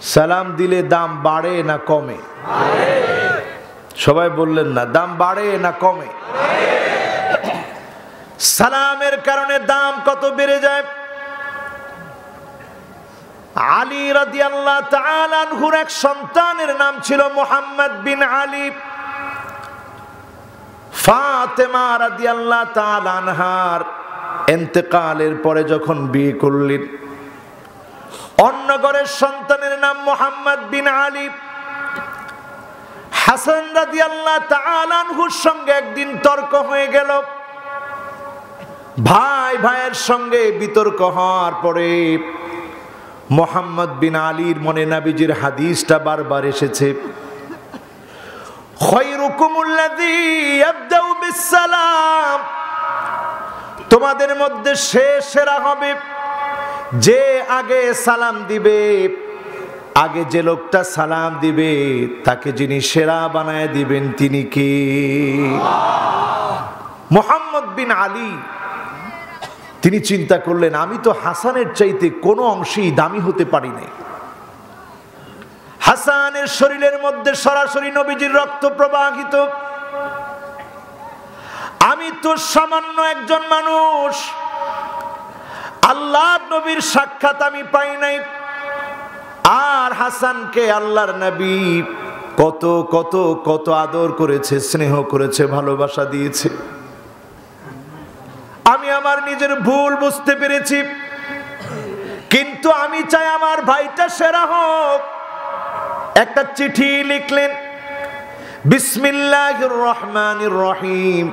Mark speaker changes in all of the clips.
Speaker 1: সালাম দিলে দাম বাড়ে না কমে? সবাই বললেন না, দাম বাড়ে না কমে? সালামের কারণে দাম কত বেড়ে যায়? আলী রাদি আল্লাহ তালানহুর এক সন্তানের নাম ছিল মোহাম্মদ বিন আলী। ফাতেমা রাদি আল্লাহ তালানহার এন্তেকালের পরে যখন বিয়ে করলেন অন্য ঘরের সন্তানের নাম মোহাম্মদ বিন আলী। হাসান রাদি আল্লাহ তালানহুর সঙ্গে একদিন তর্ক হয়ে গেল। ভাই ভাইয়ের সঙ্গে বিতর্ক হওয়ার পরে মোহাম্মদ বিন আলীর মনে নাবিজির হাদিসটা বারবার এসেছে। তোমাদের মধ্যে সে সেরা হবে। যে আগে সালাম দিবে, আগে যে লোকটা সালাম দিবে, তাকে যিনি সেরা বানায় দিবেন তিনি কে? মোহাম্মদ বিন আলী। তিনি চিন্তা করলেন, আমি তো হাসানের চাইতে কোনো অংশেই দামি হতে পারি নাই। হাসানের শরীরের মধ্যে সরাসরি নবীজির রক্ত প্রবাহিত। আমি তো সামান্য একজন মানুষ আল্লাহ নবীর সাক্ষাৎ আমি পাই নাই। আর হাসানকে আল্লাহর নবী কত কত কত আদর করেছে, স্নেহ করেছে, ভালোবাসা দিয়েছে। আমি আমার নিজের ভুল বুঝতে পেরেছি। কিন্তু আমি চাই আমার ভাইটা সেরা হোক। একটা চিঠি লিখলেন বিসমিল্লাহ রহমান রহিম,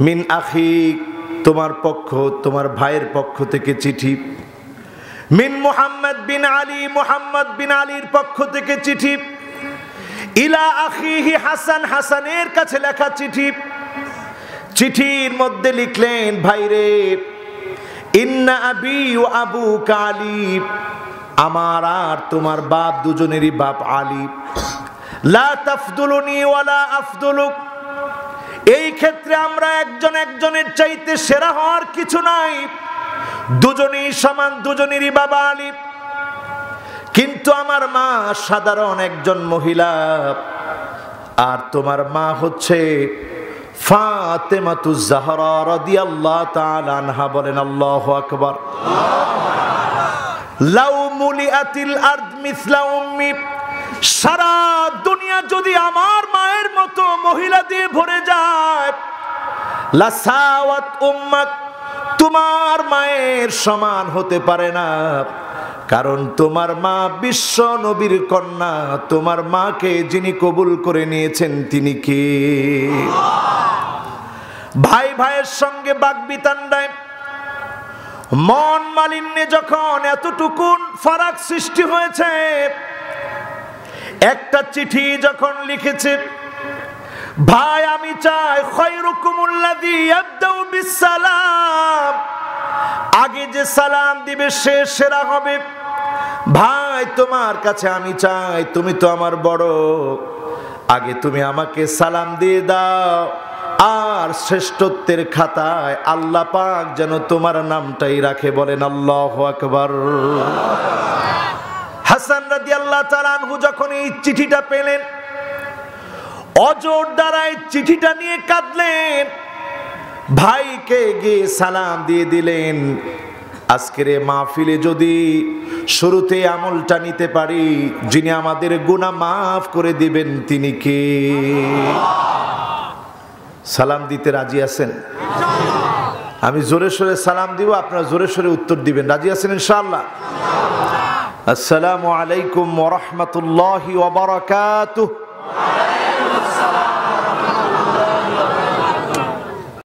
Speaker 1: মিন আখিক তোমার পক্ষ, তোমার ভাইয়ের পক্ষ থেকে চিঠি। মিন মোহাম্মদ বিন আলী, মোহাম্মদ বিন আলীর পক্ষ থেকে চিঠি। ইলা আখিহি হাসান হাসানের কাছে লেখা চিঠি। চিঠির মধ্যে লিখলেন ভাইরে ইন্না আবি ও আবু কালি আমার আর তোমার বাপ দুজনেরই বাপ আলী। লা তাফদুলুনি ওয়ালা আফদুলুক এই ক্ষেত্রে আমরা একজন একজনের চাইতে সেরা হওয়ার কিছু নাই। দুজনেই সমান, দুজনেরই বাবা আলী। কিন্তু আমার মা সাধারণ একজন মহিলা। আর তোমার মা হচ্ছে বলেন লাউ সারা দুনিয়া যদি আমার মায়ের মতো মহিলা দিয়ে ভরে যায় তোমার মায়ের সমান হতে পারে না। কারণ তোমার মা বিশ্ব নবীর কন্যা, তোমার মাকে যিনি কবুল করে নিয়েছেন তিনি কে? ভাই ভাইয়ের সঙ্গে বাগবিতান্ডায় মন মালিন্যে যখন এতটুকুন ফারাক সৃষ্টি হয়েছে একটা চিঠি যখন লিখেছে, ভাই, আমি চাই খয়রুকুমুল্লাযী ইয়াবদাউ বিসসালাম। আগে যে সালাম দিবে, সে সেরা হবে। ভাই, তোমার কাছে আমি চাই, তুমি তো আমার বড়। আগে তুমি আমাকে সালাম দিয়ে দাও, আর শ্রেষ্ঠত্বের খাতায় আল্লাহ পাক যেন তোমার নামটাই রাখে, বলেন আল্লাহ আকবার। হাসান রাদি আল্লাহ তালানহু যখন এই চিঠিটা পেলেন, অজোর দ্বারাই চিঠিটা নিয়ে কাঁদলেন। ভাইকে গিয়ে সালাম দিয়ে দিলেন আজকের মাহফিলে যদি শুরুতে আমলটা নিতে পারি, যিনি আমাদের গুনাহ মাফ করে দিবেন, তিনি কে? সালাম দিতে রাজি আছেন? আমি জোরে সোরে সালাম দিব, আপনারা জোরে সোরে উত্তর দিবেন। রাজি আছেন ইনশাআল্লাহ? السلام عليكم ورحمة الله وبركاته. وعليكم السلام.